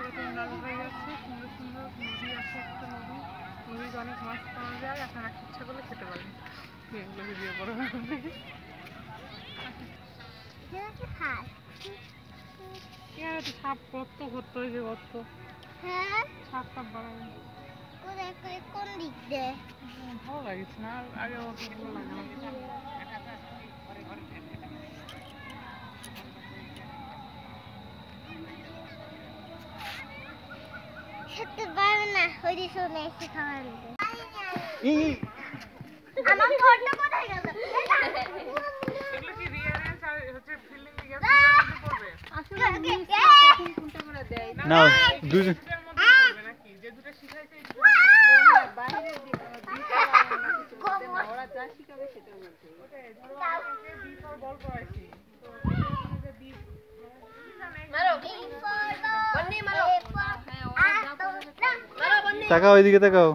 এরকম হয়ে যাচ্ছে সুন্দর সুন্দর নদী আছে একটা নদী নদীতে অনেক মাছ পাওয়া যায় আপনারা ইচ্ছা করলে খেতে পারেন। সাপ সাপ হ্যাঁ। কোন দিক ভালো লাগছে না আগে অত ভালো লাগে করতে পারবে না যে শুনে এসে খাওয়ার আমার ঘরটা কোথায় দুজন। সেটা বলছে ধরো বিপর গল্প তাকাও ওইদিকে তাকাও।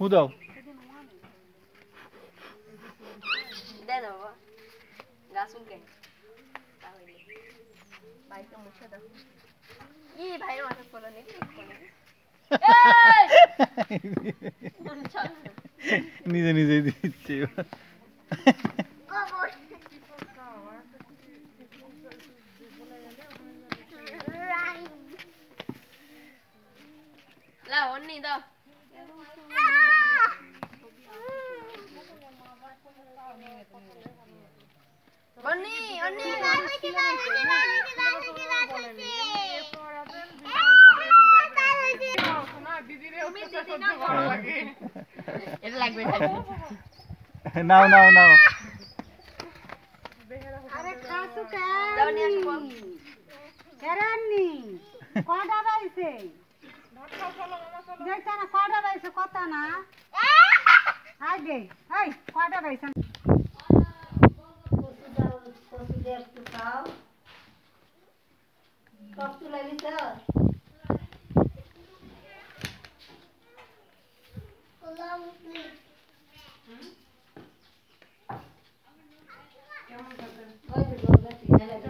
হুদাও দেন বাবা গাছ উঠে बाहत मजी बुछगे अवाषो मिश्यच्छ बाहता इजब भ Алदो भी भुललल एई ≮IV नवे অনেক কমি কেরানি কটা বাইছে দেখতে না কটা বাইছে কত না আগে এই কটা বাইছে একটু খাও কত লাগি স্যার কেমন করবেন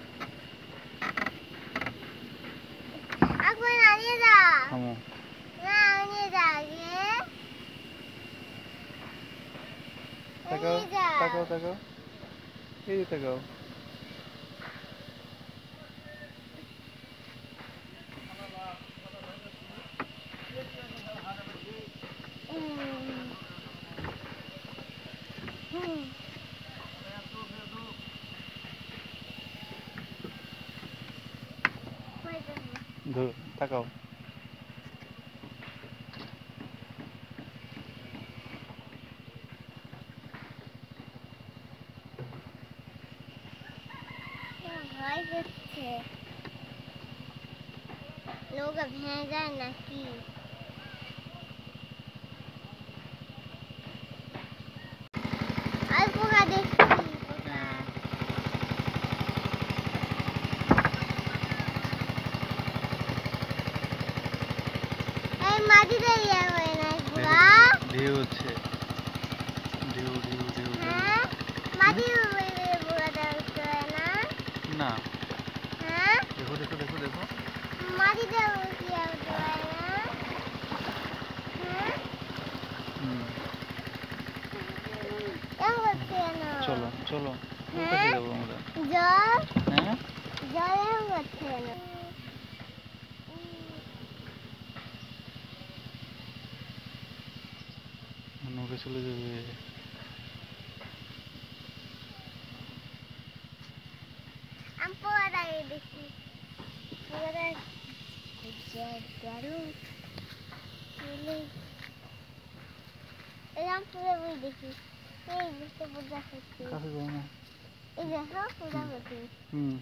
아군 아니다. 어머. 나 아니다. 예. 따가워, 따가워, 따가워. 이리 따가워. được ta cầu Lúc gặp hai ra là kỳ. হচ্ছে। ঢেউ ঢেউ ঢেউ না। দেখো দেখো দেখো দেখো। চলো উঠিয়ে উঠতে হয় না হ্যাঁ হুম এমন করছে কেন চলো চলো ওর হ্যাঁ? কাছে যাব আমরা জল হ্যাঁ জল এমন করছে কেন নৌকে চলে যাবে দেখি পুরাটা গেল এরকম পুরো বই দেখি এই বুঝতে বোঝা হচ্ছে কাছে যাও না এই দেখো পূজা করছি হুম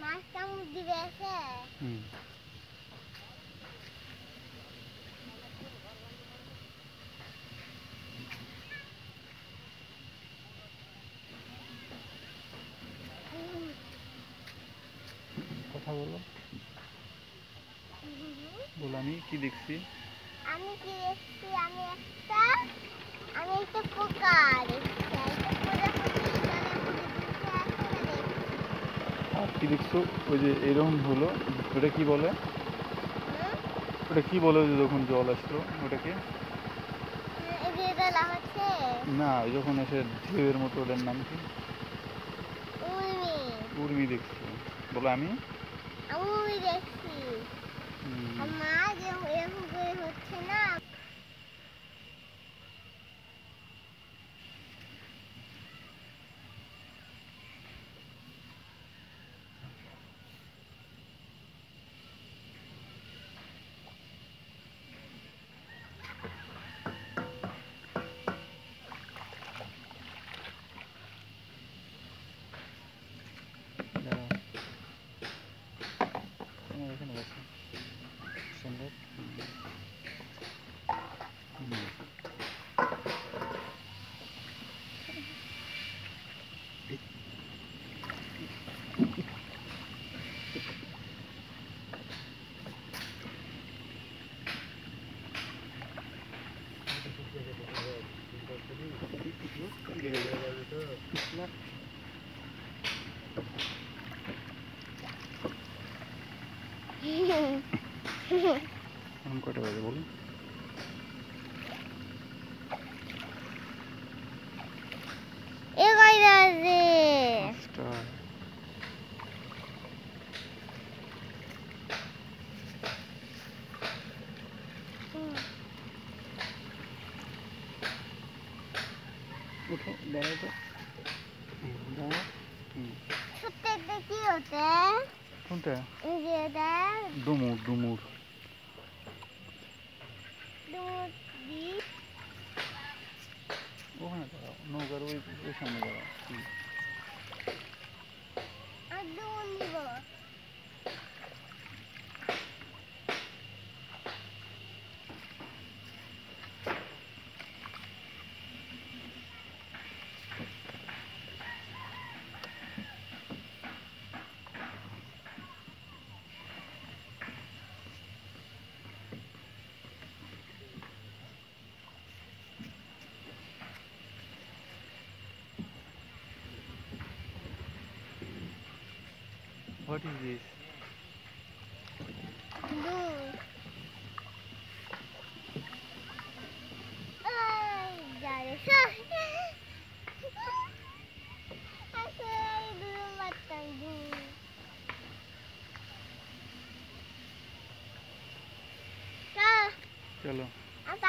মাছ কামড় দিবে এসে হুম কথা বলো। বলো আমি কি দেখছি? আমি কি দেখছি? আমি একটা আমি একটা পোকা দেখছি আর কি দেখছ? ওই যে এরকম হলো ওটা কি বলে? ওটা কি বলে যে যখন জল আসলো ওটাকে? না যখন এসে ঢেউয়ের মতো ওটার নাম কি? উর্মি দেখছি। বলো আমি? I want to What is this? Blue. Oh, dinosaur. Asal belum matang dulu. चलो अब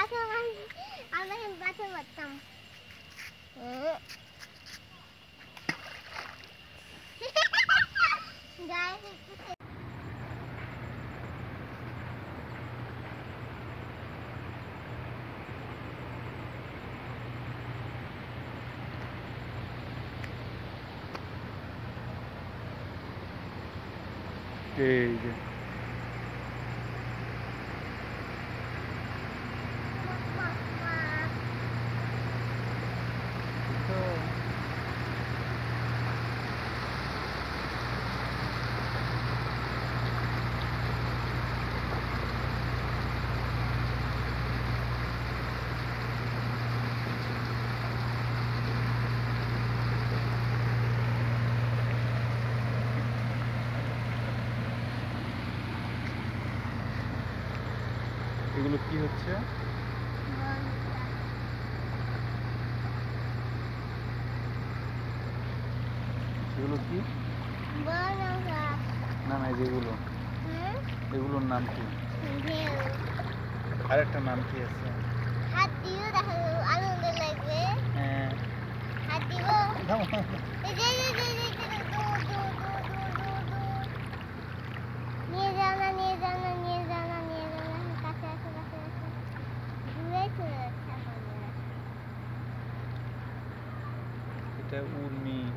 对对。对 কি বনগা না না যেগুলো এগুলোর নাম কি? আরেকটা নাম কি আছে? হাত দিও দেখো আনন্দ লাগবে। হ্যাঁ। হাত দিব এই যে de urmi.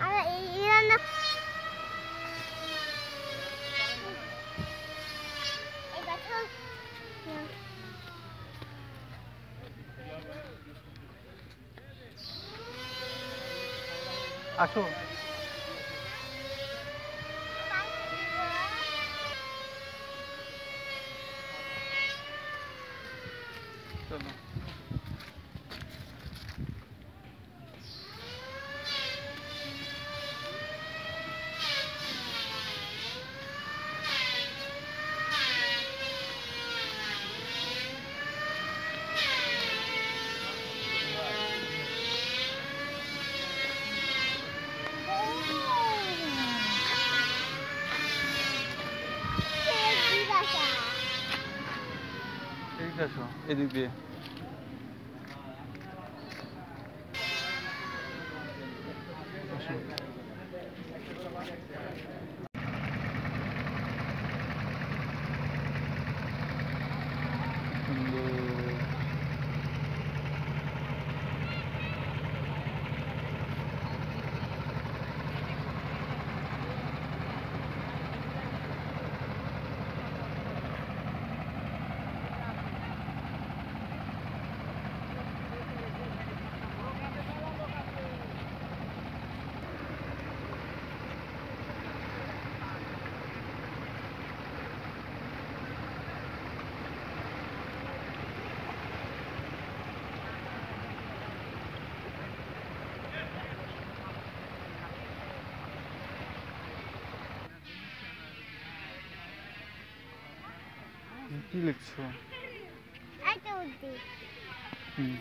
아, 일어나. 이거 쳐. Achou? no. ele vê. Thank কি লিখছো? একটা উদ্দি হুম।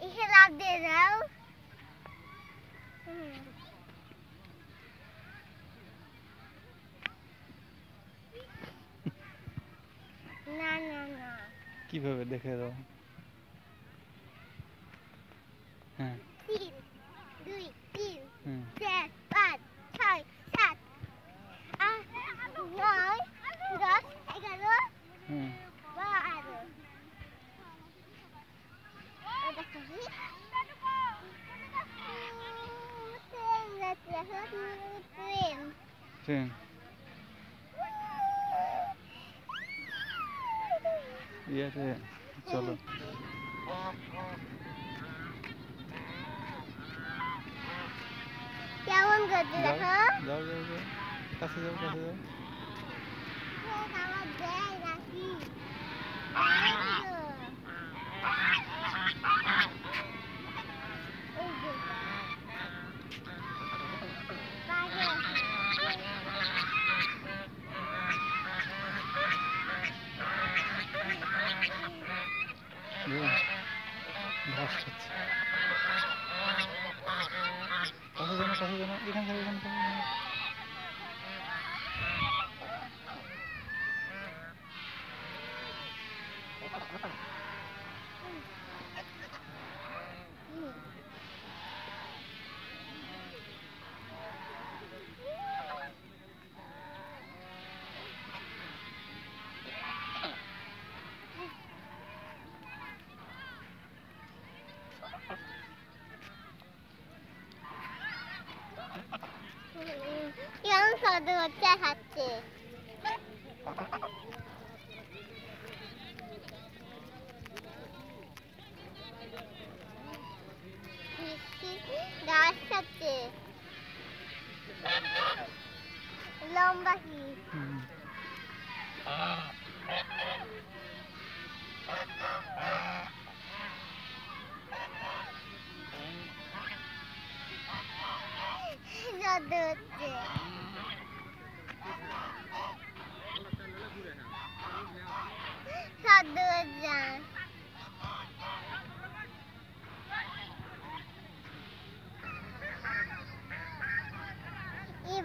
এসে লাভ দিয়ে দাও। না না না কীভাবে দেখে দাও? হ্যাঁ। কেমন করছে যাও দেখো যাও যাও যাও কাছে যাও কাছে যাও ট্রেন আমার দেয় নাকি কাছে জানো এখান থেকে 저도 어째 갔지?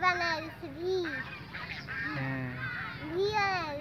banana is. Mm. Yeah.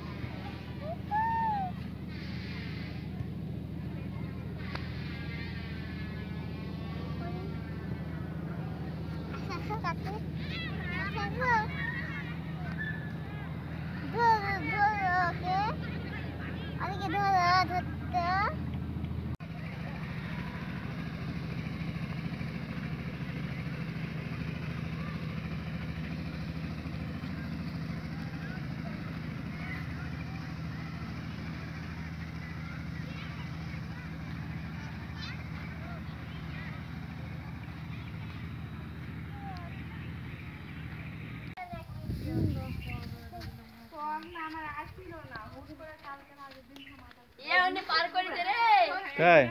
তাই?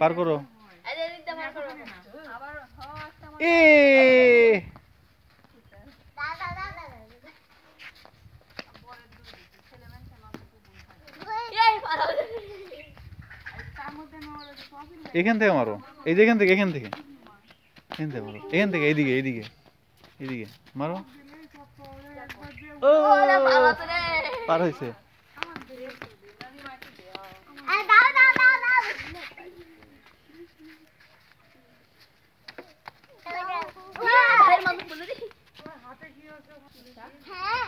পার করো। এ। এখান থেকে মারো। এই যে এখান থেকে এখান থেকে। এখান থেকে মারো। এখান থেকে এইদিকে এইদিকে এইদিকে। মারো। পার হয়েছে হ্যাঁ